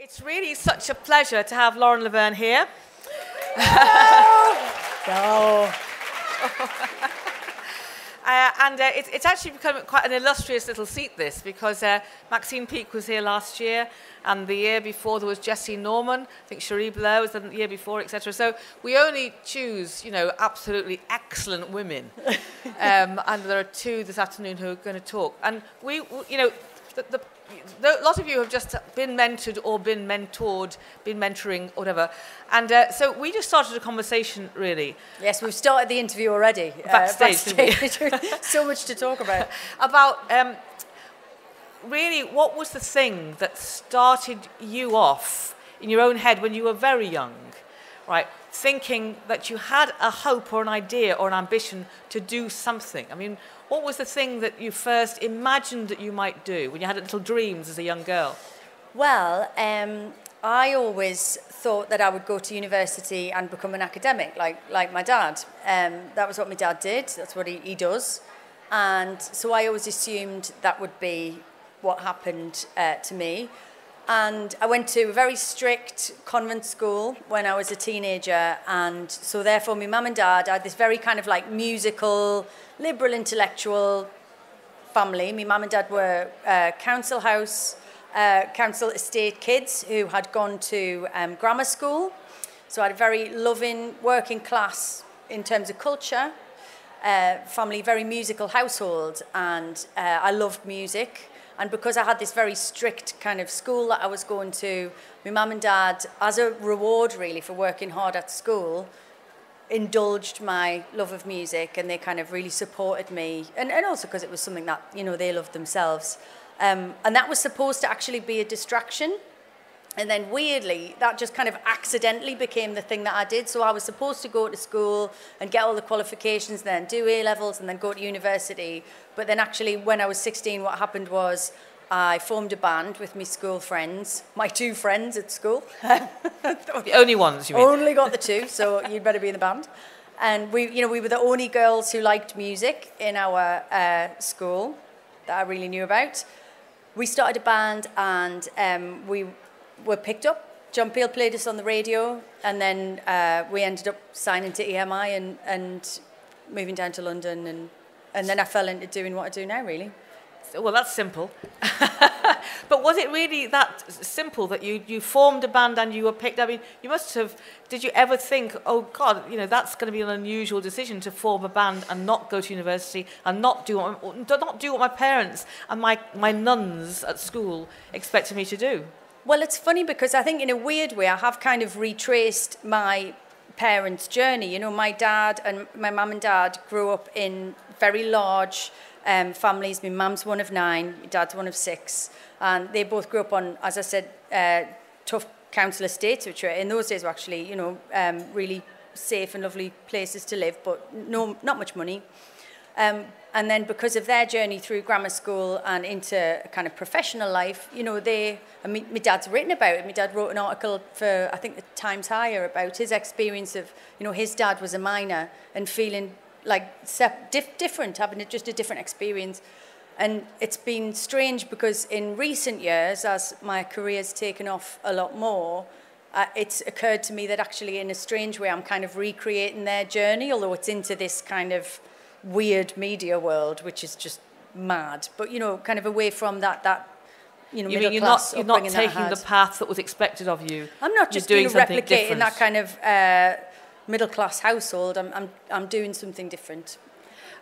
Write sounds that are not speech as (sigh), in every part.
It's really such a pleasure to have Lauren Laverne here. (laughs) No. (laughs) Uh, and uh, it, it's actually become quite an illustrious little seat, this, because uh, Maxine Peake was here last year, and the year before there was Jessye Norman, I think Cherie Blair was the year before, etc. So we only choose, you know, absolutely excellent women. (laughs) um, and there are two this afternoon who are going to talk. And we, you know, the, the, a lot of you have just been mentored or been mentored, been mentoring, or whatever. And uh, so we just started a conversation, really, Yes, we've started the interview already. uh, Backstage, didn't backstage. (laughs) so much to talk about. (laughs) about um, really what was the thing that started you off in your own head when you were very young, right? Thinking that you had a hope or an idea or an ambition to do something. I mean, what was the thing that you first imagined that you might do when you had little dreams as a young girl? Well, um, I always thought that I would go to university and become an academic, like, like my dad. Um, that was what my dad did, that's what he, he does. And so I always assumed that would be what happened uh, to me. And I went to a very strict convent school when I was a teenager. And so, therefore, my mum and dad had this very kind of like musical, liberal, intellectual family. My mum and dad were uh, council house, uh, council estate kids who had gone to um, grammar school. So I had a very loving working class in terms of culture, uh, family, very musical household, and uh, I loved music. And because I had this very strict kind of school that I was going to, my mum and dad, as a reward really for working hard at school, indulged my love of music and they kind of really supported me. And, and also because it was something that, you know, they loved themselves. Um, and that was supposed to actually be a distraction and then weirdly that just kind of accidentally became the thing that I did so I was supposed to go to school and get all the qualifications then do A levels and then go to university but then actually when I was 16 what happened was I formed a band with my school friends, my two friends at school. (laughs) The only ones, you mean? Only got the two, so you'd better be in the band. And we, you know, we were the only girls who liked music in our uh, school that I really knew about. We started a band and um, we were picked up. John Peel played us on the radio, and then uh, we ended up signing to EMI and, and moving down to London. And, and then I fell into doing what I do now, really. Well, that's simple. (laughs) but was it really that simple that you, you formed a band and you were picked? I mean, you must have. Did you ever think, oh God, you know, that's going to be an unusual decision to form a band and not go to university and not do what, not do what my parents and my, my nuns at school expected me to do? Well, it's funny because I think in a weird way, I have kind of retraced my parents' journey. You know, my dad and my mum and dad grew up in very large um, families. My mum's one of nine, my dad's one of six. And they both grew up on, as I said, uh, tough council estates, which were, in those days were actually, you know, um, really safe and lovely places to live, but no, not much money. Um, and then because of their journey through grammar school and into kind of professional life, you know, they, and me, my dad's written about it. My dad wrote an article for, I think, the Times Higher about his experience of, you know, his dad was a miner and feeling like dif- different, having just a different experience. And it's been strange because in recent years, as my career's taken off a lot more, uh, it's occurred to me that actually, in a strange way, I'm kind of recreating their journey, although it's into this kind of weird media world, which is just mad. But you know, kind of away from that that you know you middle mean you're class. Not, you're not taking the path that was expected of you. I'm not just doing you know, replicating different. that kind of uh, middle class household. I'm I'm I'm doing something different.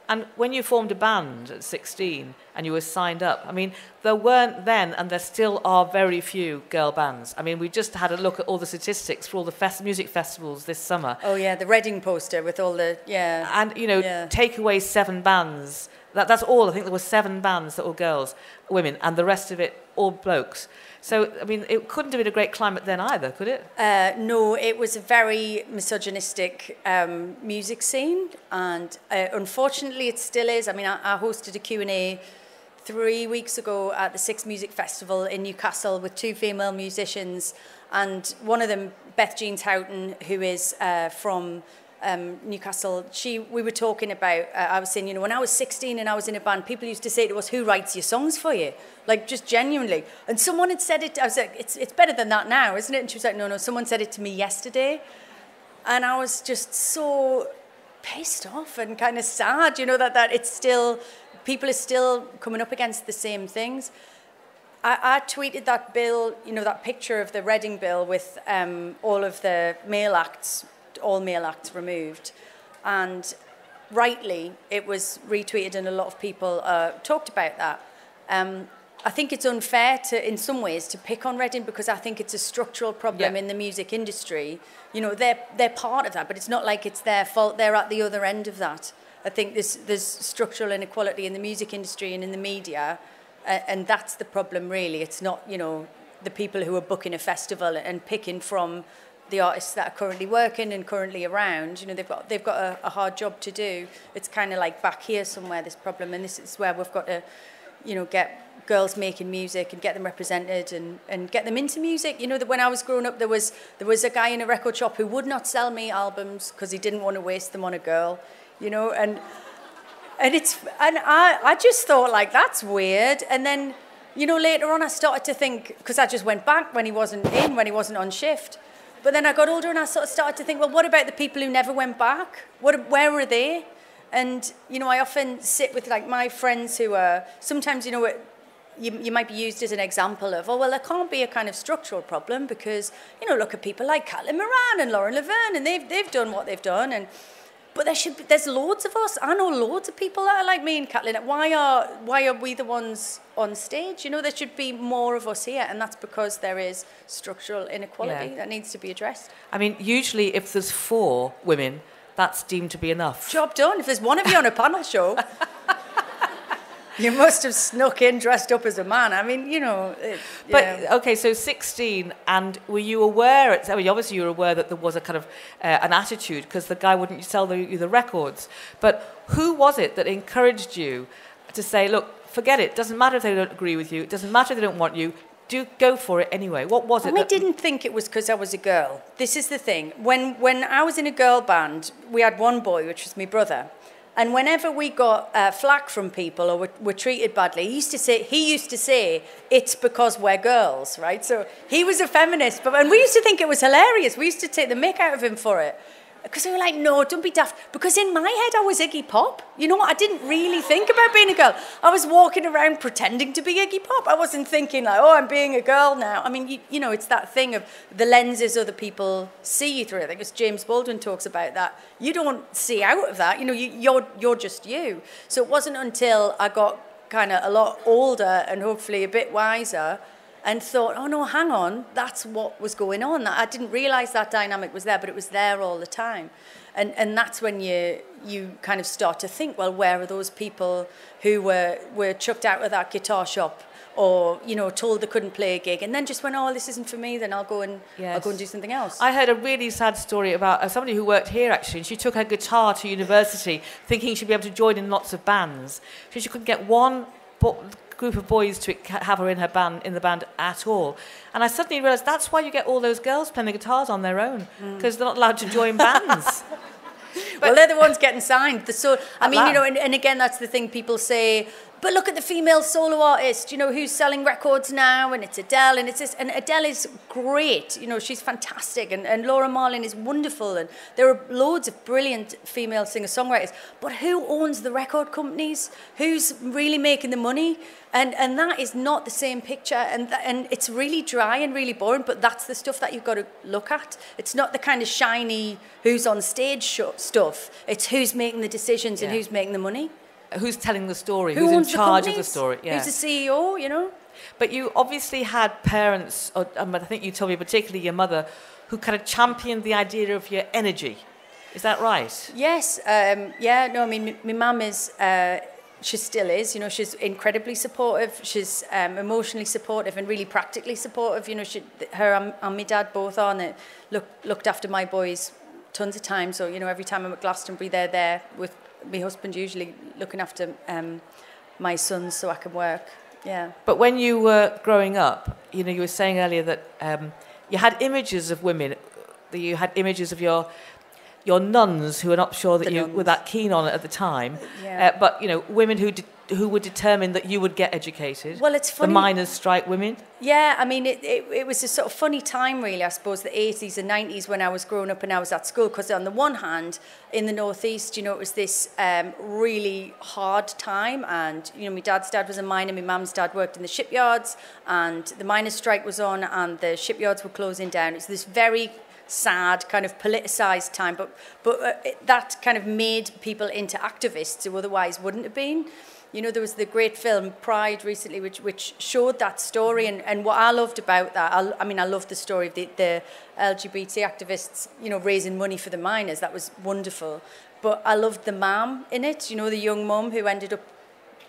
And when you formed a band at 16 and you were signed up, I mean, there weren't then, and there still are very few girl bands. I mean, we just had a look at all the statistics for all the fest- music festivals this summer. Oh yeah, the Reading poster with all the yeah. And, you know, Yeah. take away seven bands. That, that's all. I think there were seven bands that were girls, women, and the rest of it all blokes. So, I mean, it couldn't have been a great climate then either, could it? Uh, no, it was a very misogynistic um, music scene, and uh, unfortunately, it still is. I mean, I, I hosted a Q and A three weeks ago at the Six Music Festival in Newcastle with two female musicians, and one of them, Beth Jeans Houghton, who is uh, from um, Newcastle, she, we were talking about, uh, I was saying, you know, when I was 16 and I was in a band, people used to say to us, who writes your songs for you? Like, just genuinely. And someone had said it, I was like, it's, it's better than that now, isn't it? And she was like, no, no, someone said it to me yesterday. And I was just so pissed off and kind of sad, you know, that, that it's still, people are still coming up against the same things. I, I tweeted that bill, you know, that picture of the Reading bill with um, all of the male acts all male acts removed. And rightly, it was retweeted, and a lot of people uh, talked about that. Um, I think it's unfair to, in some ways, to pick on Reading because I think it's a structural problem yeah. in the music industry. You know, they're they're part of that, but it's not like it's their fault. They're at the other end of that. I think there's there's structural inequality in the music industry and in the media, uh, and that's the problem. Really, it's not you know the people who are booking a festival and picking from the artists that are currently working and currently around, you know, they've got they've got a, a hard job to do. It's kind of like back here somewhere this problem, and this is where we've got to, you know, get girls making music and get them represented and, and get them into music. You know that when I was growing up, there was there was a guy in a record shop who would not sell me albums because he didn't want to waste them on a girl, you know, and and it's and I I just thought like that's weird, and then. You know, later on, I started to think because I just went back when he wasn't in, when he wasn't on shift. But then I got older and I sort of started to think, well, what about the people who never went back? What, where were they? And, you know, I often sit with like my friends who are, sometimes, you know, you, you might be used as an example of, oh, well, there can't be a kind of structural problem because, you know, look at people like Caitlin Moran and Lauren Laverne and they've, they've done what they've done. And, but there should be, there's loads of us. I know loads of people that are like me and Caitlin. Why are why are we the ones on stage? You know, there should be more of us here, and that's because there is structural inequality yeah. that needs to be addressed. I mean, usually if there's four women, that's deemed to be enough. Job done. If there's one of you on a panel show, (laughs) you must have snuck in dressed up as a man. I mean, you know. It, but okay, so 16, and were you aware? I mean, obviously you were aware that there was a kind of uh, an attitude because the guy wouldn't sell the, you the records. But who was it that encouraged you to say, look, forget it. Doesn't matter if they don't agree with you. It doesn't matter if they don't want you. Do go for it anyway. What was it? I didn't think it was because I was a girl. This is the thing. When when I was in a girl band, we had one boy, which was my brother and whenever we got uh, flack from people or were, were, treated badly, he used to say, he used to say, it's because we're girls, right? So he was a feminist, but and we used to think it was hilarious. We used to take the mick out of him for it. Because they were like, no, don't be daft. Because in my head, I was Iggy Pop. You know what? I didn't really think about being a girl. I was walking around pretending to be Iggy Pop. I wasn't thinking like, oh, I'm being a girl now. I mean, you, you know, it's that thing of the lenses other people see you through. I think as James Baldwin talks about that. You don't see out of that. You know, you, you're, you're just you. So it wasn't until I got kind of a lot older and hopefully a bit wiser and thought, oh no, hang on, that's what was going on. I didn't realize that dynamic was there, but it was there all the time. And, and that's when you, you kind of start to think, well, where are those people who were, were chucked out of that guitar shop or you know told they couldn't play a gig and then just went oh this isn't for me then I'll go and yes. I'll go and do something else I heard a really sad story about uh, somebody who worked here actually and she took her guitar to university thinking she'd be able to join in lots of bands she, she couldn't get one group of boys to have her in her band in the band at all. And I suddenly realised that's why you get all those girls playing the guitars on their own because mm. they're not allowed to join bands. (laughs) well, they're the ones getting signed. The so I mean, you know, and, and again, that's the thing people say but look at the female solo artist, you know, who's selling records now, and it's Adele, and it's this, and Adele is great, you know, she's fantastic, and, and Laura Marling is wonderful, and there are loads of brilliant female singer-songwriters, but who owns the record companies? Who's really making the money? And, and that is not the same picture, and, and it's really dry and really boring, but that's the stuff that you've got to look at. It's not the kind of shiny who's on stage stuff, it's who's making the decisions yeah. and who's making the money who's telling the story, Who who's in charge the of the story. Yeah. Who's the CEO, you know? But you obviously had parents, or, um, I think you told me particularly your mother, who kind of championed the idea of your energy. Is that right? Yes. Um, yeah, no, I mean, my mum is, uh, she still is, you know, she's incredibly supportive. She's um, emotionally supportive and really practically supportive. You know, she, her and, and my dad both are, and look, looked after my boys tons of times. So, you know, every time I'm at Glastonbury, they're there with my husband usually looking after um, my sons so I can work. Yeah. But when you were growing up, you know, you were saying earlier that um, you had images of women, that you had images of your your nuns who are not sure that The you nuns. were that keen on it at the time, Yeah. uh, but you know, women who de- who were determined that you would get educated. Well, it's funny. The miners' strike women. Yeah, I mean, it, it, it was a sort of funny time, really, I suppose, the 80s and 90s when I was growing up and I was at school. Because, on the one hand, in the Northeast, you know, it was this um, really hard time. And, you know, my dad's dad was a miner, my mum's dad worked in the shipyards, and the miners' strike was on, and the shipyards were closing down. It's this very sad, kind of politicised time, but, but uh, it, that kind of made people into activists who otherwise wouldn't have been. You know, there was the great film Pride recently, which, which showed that story. And, and what I loved about that, I, I mean, I loved the story of the, the LGBT activists, you know, raising money for the miners. That was wonderful. But I loved the mum in it, you know, the young mum who ended up,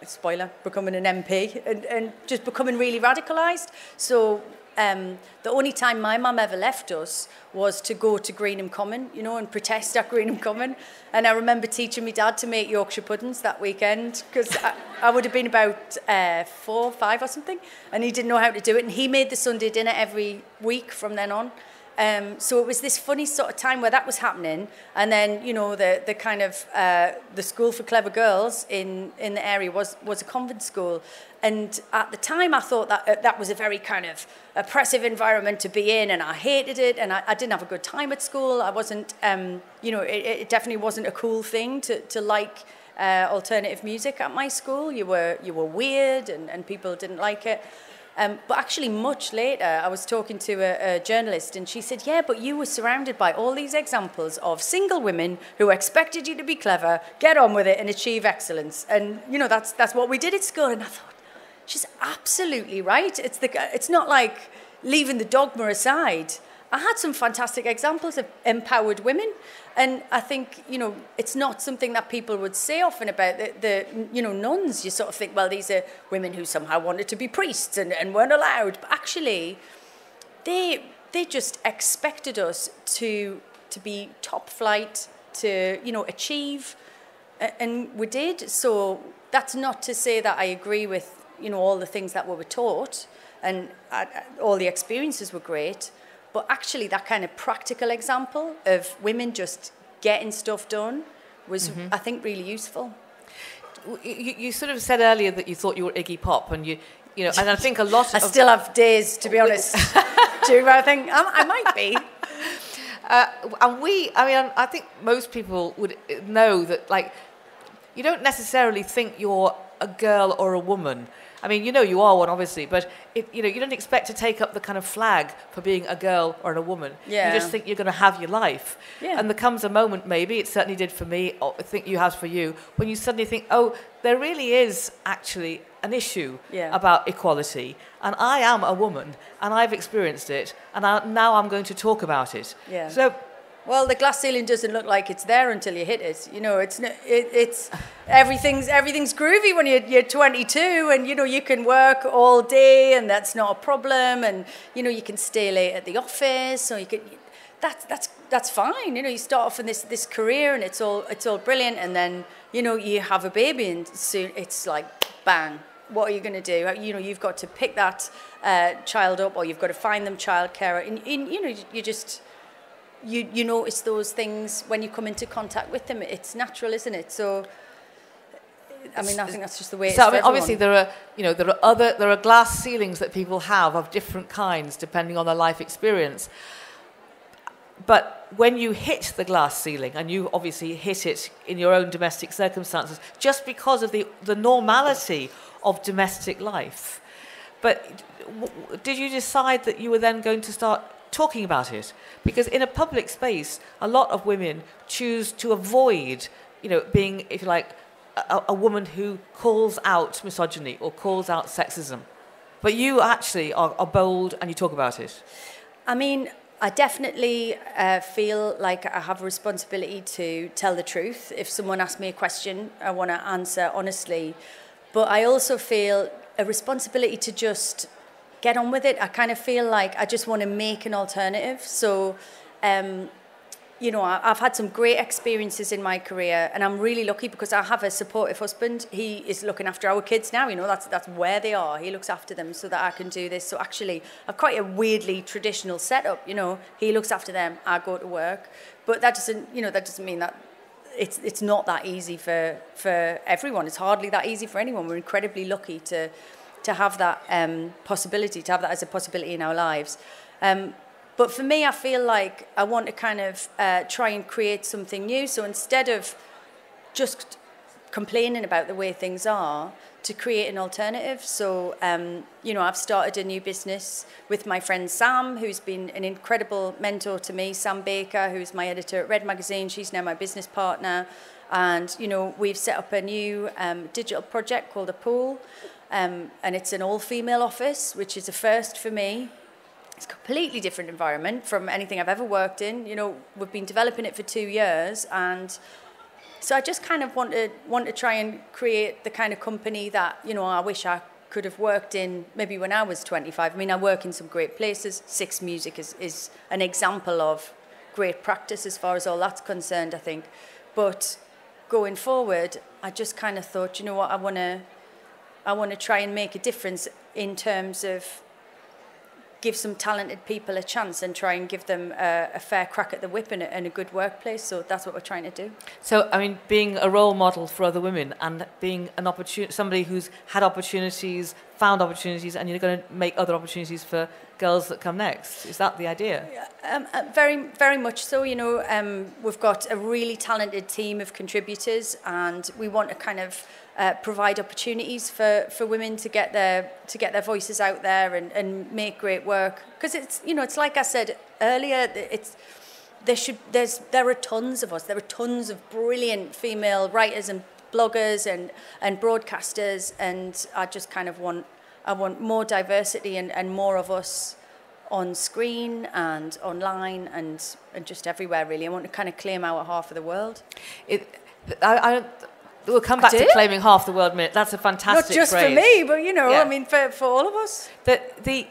spoiler, becoming an MP and, and just becoming really radicalised. So um, the only time my mum ever left us was to go to Greenham Common, you know, and protest at Greenham Common. And I remember teaching my dad to make Yorkshire puddings that weekend because I, I would have been about uh, four, five or something, and he didn't know how to do it. And he made the Sunday dinner every week from then on. Um, so it was this funny sort of time where that was happening, and then you know the the kind of uh, the school for clever girls in in the area was was a convent school, and at the time I thought that uh, that was a very kind of oppressive environment to be in, and I hated it, and I, I didn't have a good time at school. I wasn't, um, you know, it, it definitely wasn't a cool thing to to like. Uh, alternative music at my school. You were you were weird, and, and people didn't like it. Um, but actually, much later, I was talking to a, a journalist, and she said, "Yeah, but you were surrounded by all these examples of single women who expected you to be clever, get on with it, and achieve excellence." And you know, that's that's what we did at school. And I thought, she's absolutely right. It's the it's not like leaving the dogma aside. I had some fantastic examples of empowered women, and I think you know it's not something that people would say often about the, the you know nuns. You sort of think, well, these are women who somehow wanted to be priests and, and weren't allowed, but actually, they they just expected us to to be top flight, to you know achieve, and we did. So that's not to say that I agree with you know all the things that we were taught, and uh, uh, all the experiences were great. But actually, that kind of practical example of women just getting stuff done was, I think, really useful. You, you sort of said earlier that you thought you were Iggy Pop, and you, you know, and I think a (laughs) lot I still have days, to be honest. (laughs) Do I think I, I might be? (laughs) Uh, and we, I mean, I think most people would know that, like, you don't necessarily think you're a girl or a woman. I mean, you know you are one, obviously, but it, you know you don't expect to take up the kind of flag for being a girl or a woman. Yeah. You just think you're going to have your life. Yeah. And there comes a moment, maybe it certainly did for me. Or I think you have for you when you suddenly think, oh, there really is actually an issue Yeah. about equality, and I am a woman, and I've experienced it, and I, now I'm going to talk about it. Yeah. So Well, the glass ceiling doesn't look like it's there until you hit it. You know, it's it, it's everything's everything's groovy when you're, you're 22, and you know you can work all day, and that's not a problem, and you know you can stay late at the office, or you can. That's that's that's fine. You know, you start off in this this career, and it's all it's all brilliant, and then you know you have a baby, and soon it's like bang. What are you going to do? You know, you've got to pick that uh, child up, or you've got to find them childcare, and, and you know you just you you notice those things when you come into contact with them. It's natural, isn't it? So, I mean, I think that's just the way. It's So I mean, obviously there are, you know, there are other, there are glass ceilings that people have of different kinds depending on their life experience. But when you hit the glass ceiling, and you obviously hit it in your own domestic circumstances, just because of the, the normality of domestic life, but did you decide that you were then going to start talking about it? Because in a public space, a lot of women choose to avoid, you know, being, if you like, a, a woman who calls out misogyny or calls out sexism. But you actually are, are bold and you talk about it. I mean, I definitely uh, feel like I have a responsibility to tell the truth. If someone asks me a question, I want to answer honestly. But I also feel a responsibility to just get on with it. I kind of feel like I just want to make an alternative. So, um, you know, I've had some great experiences in my career, and I'm really lucky because I have a supportive husband. He is looking after our kids now. You know, that's that's where they are. He looks after them so that I can do this. So actually, I've quite a weirdly traditional setup. You know, he looks after them. I go to work, but that doesn't, you know, that doesn't mean that it's it's not that easy for for everyone. It's hardly that easy for anyone. We're incredibly lucky to to have that um, possibility, to have that as a possibility in our lives. Um, but for me, I feel like I want to kind of uh, try and create something new. So instead of just complaining about the way things are, to create an alternative. So, um, you know, I've started a new business with my friend Sam, who's been an incredible mentor to me. Sam Baker, who's my editor at Red Magazine, she's now my business partner. And, you know, we've set up a new um, digital project called A Pool. Um, and it's an all female office, which is a first for me. It's a completely different environment from anything I've ever worked in. You know, we've been developing it for two years, and so I just kind of want to want to try and create the kind of company that you know I wish I could have worked in maybe when I was 25. I mean, I work in some great places. Six Music is, is an example of great practice as far as all that's concerned, I think. But going forward, I just kind of thought, you know what, I want to I want to try and make a difference in terms of give some talented people a chance and try and give them a, a fair crack at the whip in a, in a good workplace. So that's what we're trying to do. So, I mean, being a role model for other women and being an opportunity, somebody who's had opportunities, found opportunities, and you're going to make other opportunities for girls that come next. Is that the idea? Um, uh, very, very much so. You know, um, we've got a really talented team of contributors, and we want to kind of uh, provide opportunities for, for women to get their to get their voices out there and, and make great work. Because it's you know it's like I said earlier, it's there should there's there are tons of us. There are tons of brilliant female writers and bloggers and and broadcasters, and I just kind of want I want more diversity and, and more of us on screen and online and and just everywhere really. I want to kind of claim our half of the world. It, I, I We'll come back to claiming half the world minute. That's a fantastic Not just phrase. for me, but you know, Yeah. I mean, for, for all of us. The, the,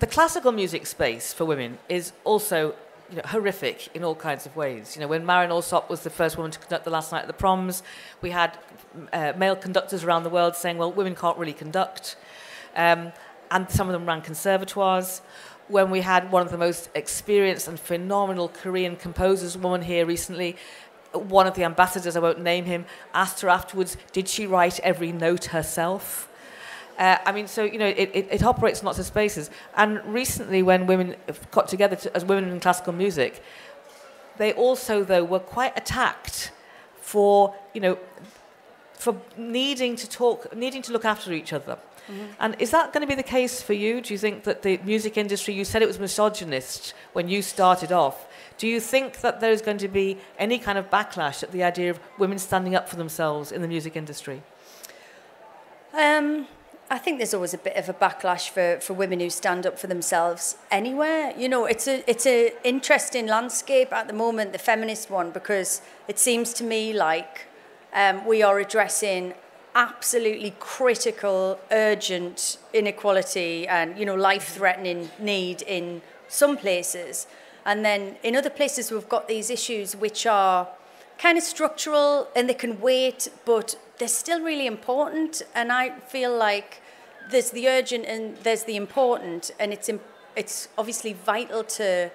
the classical music space for women is also you know, horrific in all kinds of ways. You know, when Marin Alsop was the first woman to conduct the last night at the proms, we had uh, male conductors around the world saying, well, women can't really conduct. Um, and some of them ran conservatoires. When we had one of the most experienced and phenomenal Korean composers, woman here recently, one of the ambassadors, I won't name him, asked her afterwards, did she write every note herself? Uh, I mean, so, you know, it, it, it operates in lots of spaces. And recently, when women got together to, as women in classical music, they also, though, were quite attacked for, you know, for needing to talk, needing to look after each other. Mm-hmm. And is that going to be the case for you? Do you think that the music industry, you said it was misogynist when you started off. Do you think that there's going to be any kind of backlash at the idea of women standing up for themselves in the music industry? Um, I think there's always a bit of a backlash for, for women who stand up for themselves anywhere. You know, it's a it's a interesting landscape at the moment, the feminist one, because it seems to me like um, we are addressing absolutely critical, urgent inequality and you know life-threatening need in some places, and then in other places we've got these issues which are kind of structural and they can wait, but they're still really important. And I feel like there's the urgent and there's the important, and it's it's obviously vital to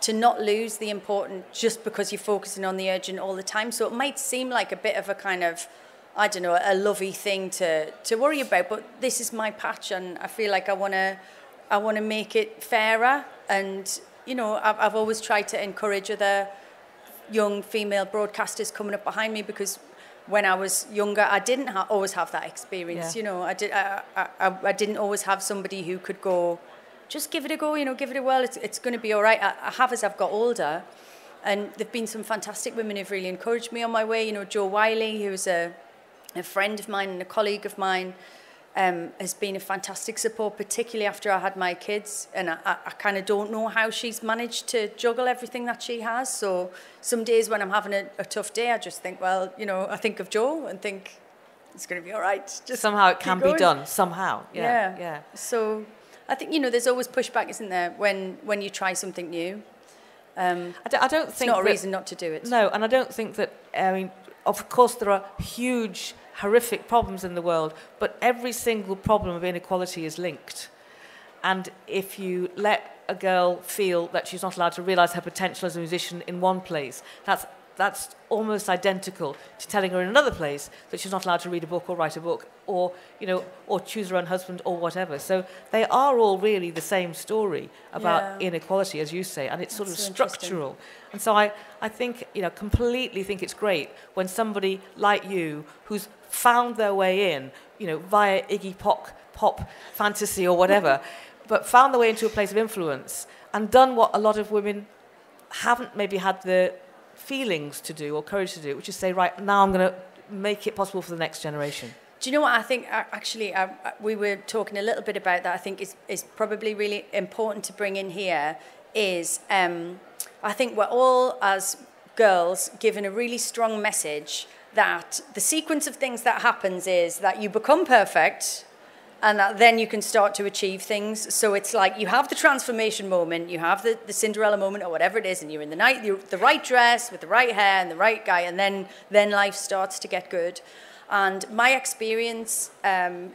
to not lose the important just because you're focusing on the urgent all the time. So it might seem like a bit of a kind of I don't know a lovey thing to to worry about, but this is my patch, and I feel like I want to I want to make it fairer. And you know I've, I've always tried to encourage other young female broadcasters coming up behind me because when I was younger, I didn't ha- always have that experience. Yeah. You know, I, did, I, I, I didn't always have somebody who could go, just give it a go, you know, give it a whirl, it's, it's going to be all right. I, I have as I've got older. And there have been some fantastic women who've really encouraged me on my way. You know, Jo Whiley, who's a, a friend of mine and a colleague of mine, um, has been a fantastic support, particularly after I had my kids. And I, I, I kind of don't know how she's managed to juggle everything that she has. So some days when I'm having a, a tough day, I just think, well, you know, I think of Jo and think it's going to be all right. Just somehow it can be done. Somehow, yeah, Yeah. yeah. So I think, you know, there's always pushback, isn't there, when, when you try something new. Um, I, don't, I don't it's think not a that- reason not to do it. No, and I don't think that, I mean, of course, there are huge, horrific problems in the world, but every single problem of inequality is linked. And if you let a girl feel that she's not allowed to realize her potential as a musician in one place, that's, that's almost identical to telling her in another place that she's not allowed to read a book or write a book or, you know, or choose her own husband or whatever. So they are all really the same story about Yeah. inequality, as you say, and it's sort of so structural. And so I, I think, you know, completely think it's great when somebody like you, who's found their way in, you know, via Iggy Pop, pop fantasy or whatever, but found their way into a place of influence and done what a lot of women haven't maybe had the feelings to do or courage to do, which is say, right, now I'm going to make it possible for the next generation. Do you know what I think? uh, Actually, uh, we were talking a little bit about that. I think is is probably really important to bring in here. Is um, I think we're all as girls given a really strong message that the sequence of things that happens is that you become perfect and that then you can start to achieve things. So it's like you have the transformation moment, you have the, the Cinderella moment or whatever it is, and you're in the night, the right dress with the right hair and the right guy, and then then life starts to get good. And my experience um,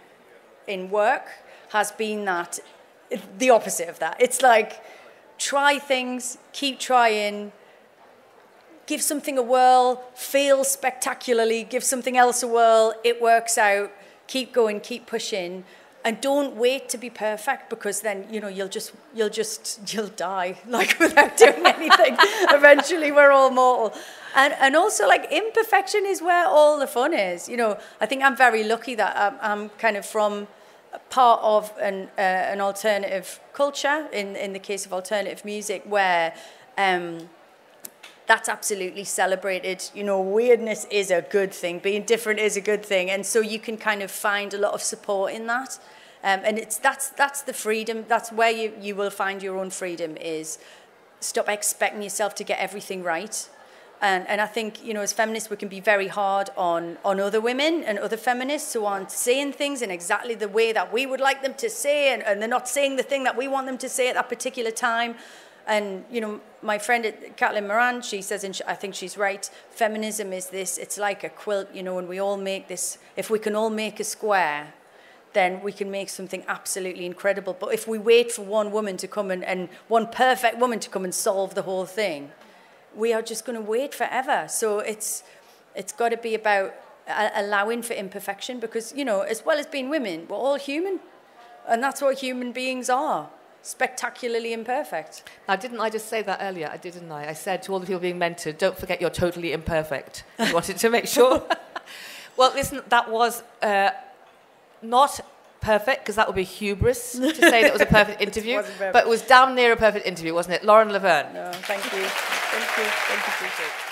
in work has been that the opposite of that. It's like try things, keep trying, give something a whirl, fail spectacularly, give something else a whirl, it works out, keep going, keep pushing. And don't wait to be perfect because then you know you'll just you'll just you'll die (laughs) like without doing anything. (laughs) Eventually, we're all mortal, and and also like imperfection is where all the fun is. You know, I think I'm very lucky that I'm, I'm kind of from part of an uh, an alternative culture. In in the case of alternative music, where um, that's absolutely celebrated. You know, weirdness is a good thing. Being different is a good thing, and so you can kind of find a lot of support in that. Um, and it's that's that's the freedom. That's where you you will find your own freedom. Is stop expecting yourself to get everything right. And, and I think, you know, as feminists, we can be very hard on, on other women and other feminists who aren't saying things in exactly the way that we would like them to say, and, and they're not saying the thing that we want them to say at that particular time. And, you know, my friend at Caitlin Moran, she says, and I think she's right, feminism is this, it's like a quilt, you know, and we all make this, if we can all make a square, then we can make something absolutely incredible. But if we wait for one woman to come and, and one perfect woman to come and solve the whole thing, we are just going to wait forever. So it's, it's got to be about uh, allowing for imperfection because, you know, as well as being women, we're all human. And that's what human beings are spectacularly imperfect. Now, didn't I just say that earlier? I did, didn't I? I said to all the people being mentored, don't forget you're totally imperfect. I (laughs) wanted to make sure. well, listen, that was uh, not perfect, because that would be hubris to say that it was a perfect (laughs) interview, perfect. but it was damn near a perfect interview, wasn't it? Lauren Laverne. No, thank you. Thank you. Thank you. Appreciate it.